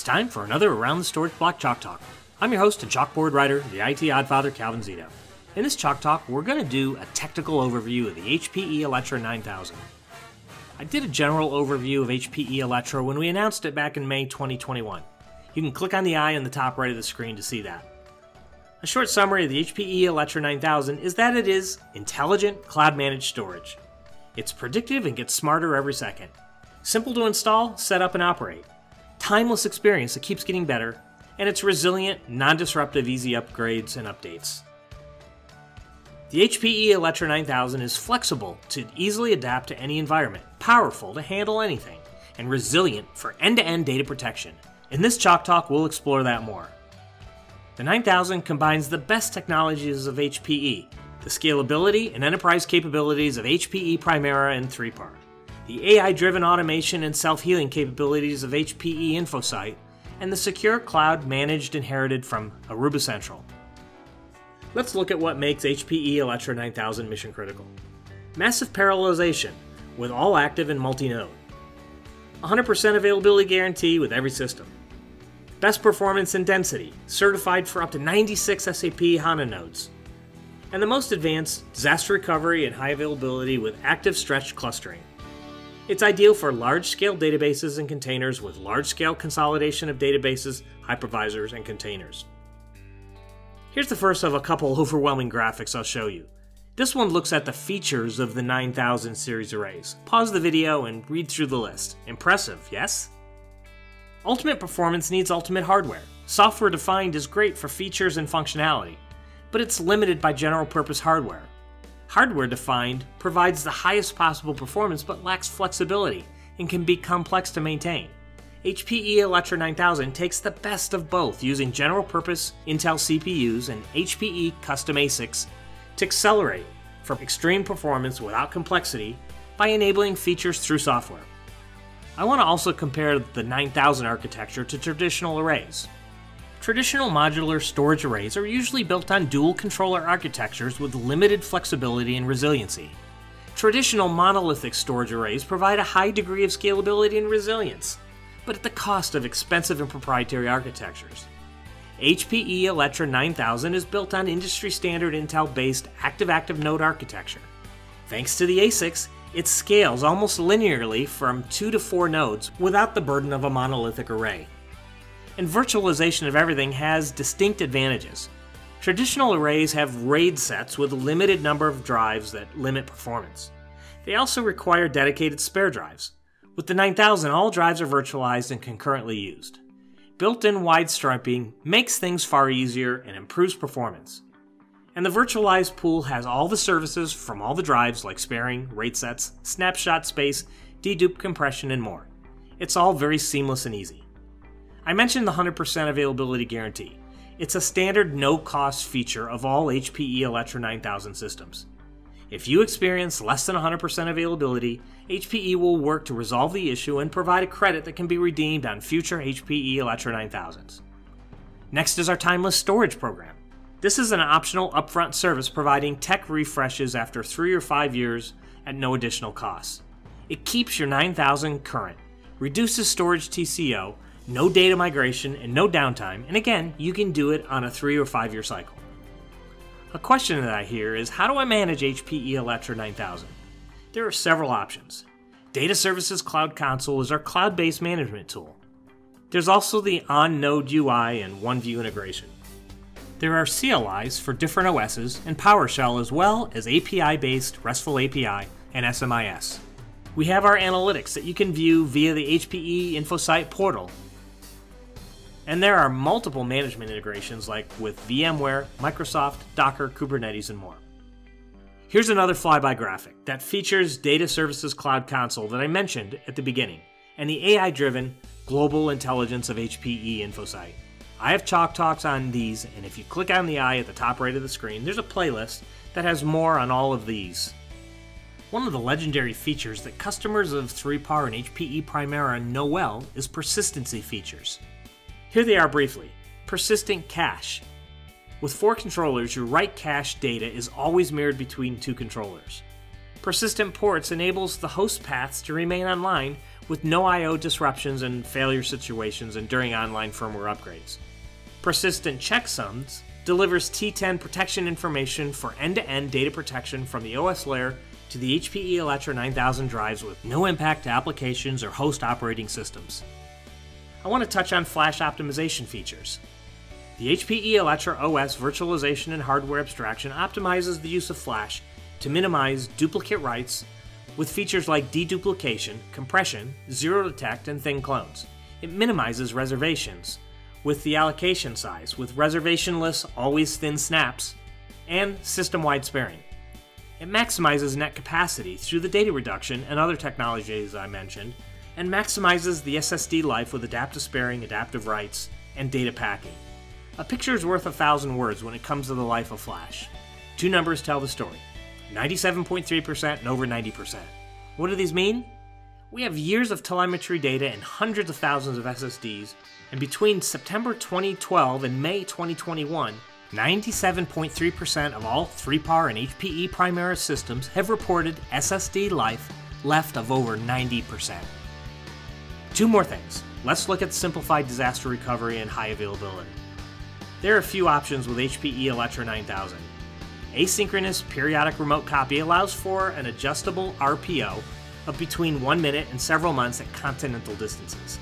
It's time for another Around the Storage Block Chalk Talk. I'm your host and chalkboard writer, the IT Oddfather Calvin Zito. In this Chalk Talk, we're going to do a technical overview of the HPE Alletra 9000. I did a general overview of HPE Alletra when we announced it back in May 2021. You can click on the eye on the top right of the screen to see that. A short summary of the HPE Alletra 9000 is that it is intelligent cloud managed storage. It's predictive and gets smarter every second. Simple to install, set up, and operate. Timeless experience that keeps getting better, and it's resilient, non disruptive, easy upgrades and updates. The HPE Alletra 9000 is flexible to easily adapt to any environment, powerful to handle anything, and resilient for end to end data protection. In this Chalk Talk, we'll explore that more. The 9000 combines the best technologies of HPE, the scalability and enterprise capabilities of HPE Primera and 3PAR, the AI driven automation and self healing capabilities of HPE InfoSight, and the secure cloud managed inherited from Aruba Central. Let's look at what makes HPE Alletra 9000 mission critical. Massive parallelization with all active and multi node. 100% availability guarantee with every system. Best performance and density, certified for up to 96 SAP HANA nodes and the most advanced disaster recovery and high availability with active stretch clustering. It's ideal for large scale databases and containers with large scale consolidation of databases, hypervisors, and containers. Here's the first of a couple overwhelming graphics I'll show you. This one looks at the features of the 9000 series arrays. Pause the video and read through the list. Impressive, yes? Ultimate performance needs ultimate hardware. Software defined is great for features and functionality, but it's limited by general purpose hardware. Hardware defined provides the highest possible performance but lacks flexibility and can be complex to maintain. HPE Alletra 9000 takes the best of both using general purpose Intel CPUs and HPE custom ASICs to accelerate for extreme performance without complexity by enabling features through software. I want to also compare the 9000 architecture to traditional arrays. Traditional modular storage arrays are usually built on dual controller architectures with limited flexibility and resiliency. Traditional monolithic storage arrays provide a high degree of scalability and resilience, but at the cost of expensive and proprietary architectures. HPE Alletra 9000 is built on industry standard Intel based active active node architecture. Thanks to the ASICs, it scales almost linearly from 2 to 4 nodes without the burden of a monolithic array and virtualization of everything has distinct advantages. Traditional arrays have RAID sets with a limited number of drives that limit performance. They also require dedicated spare drives. With the 9000, all drives are virtualized and concurrently used. Built-in wide striping makes things far easier and improves performance. And the virtualized pool has all the services from all the drives like sparing, RAID sets, snapshot space, dedupe compression, and more. It's all very seamless and easy. I mentioned the 100% availability guarantee. It's a standard no cost feature of all HPE Alletra 9000 systems. If you experience less than 100% availability, HPE will work to resolve the issue and provide a credit that can be redeemed on future HPE Alletra 9000s. Next is our Timeless Storage program. This is an optional upfront service providing tech refreshes after 3 or 5 years at no additional cost. It keeps your 9000 current, reduces storage TCO, no data migration, and no downtime, and again, you can do it on a three or five year cycle. A question that I hear is how do I manage HPE Alletra 9000? There are several options. Data Services Cloud Console is our cloud based management tool. There's also the on node UI and OneView integration. There are CLIs for different OSs and PowerShell as well as API based RESTful API and SMIS. We have our analytics that you can view via the HPE InfoSight portal and there are multiple management integrations like with VMware, Microsoft, Docker, Kubernetes, and more. Here's another flyby graphic that features Data Services Cloud Console that I mentioned at the beginning, and the AI driven global intelligence of HPE InfoSight. I have chalk talks on these, and if you click on the eye at the top right of the screen, there's a playlist that has more on all of these. One of the legendary features that customers of 3PAR and HPE Primera know well is persistency features. Here they are briefly. Persistent cache. With four controllers, your write cache data is always mirrored between two controllers. Persistent ports enables the host paths to remain online with no I.O. disruptions and failure situations and during online firmware upgrades. Persistent checksums delivers T10 protection information for end to end data protection from the OS layer to the HPE Alletra 9000 drives with no impact to applications or host operating systems. I want to touch on flash optimization features. The HPE Alletra OS virtualization and hardware abstraction optimizes the use of flash to minimize duplicate writes with features like deduplication, compression, zero detect, and thin clones. It minimizes reservations with the allocation size, with reservationless, always thin snaps, and system wide sparing. It maximizes net capacity through the data reduction and other technologies I mentioned, and maximizes the SSD life with adaptive sparing, adaptive writes, and data packing. A picture is worth a thousand words when it comes to the life of Flash. Two numbers tell the story 97.3% and over 90%. What do these mean? We have years of telemetry data and hundreds of thousands of SSDs, and between September 2012 and May 2021, 97.3% of all 3PAR and HPE Primera systems have reported SSD life left of over 90%. Two more things. Let's look at simplified disaster recovery and high availability. There are a few options with HPE Alletra 9000. Asynchronous periodic remote copy allows for an adjustable RPO of between one minute and several months at continental distances.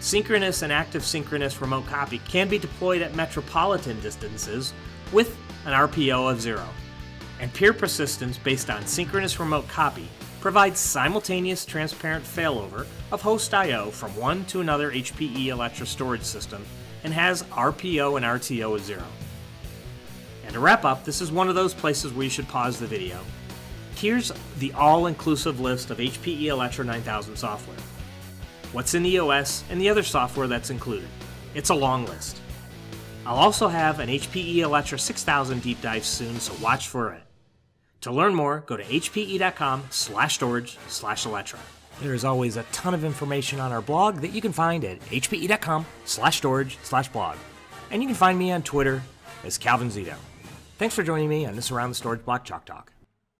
Synchronous and active synchronous remote copy can be deployed at metropolitan distances with an RPO of zero. And peer persistence based on synchronous remote copy provides simultaneous transparent failover of host I/O from one to another HPE Alletra storage system and has RPO and RTO of zero. And to wrap up, this is one of those places where you should pause the video. Here's the all-inclusive list of HPE Alletra 9000 software what's in the OS, and the other software that's included. It's a long list. I'll also have an HPE Alletra 6000 deep dive soon, so watch for it. To learn more, go to hpe.com slash storage slash Alletra. There is always a ton of information on our blog that you can find at hpe.com slash storage slash blog. And you can find me on Twitter as Calvin Zito. Thanks for joining me on this Around the Storage Block Chalk Talk.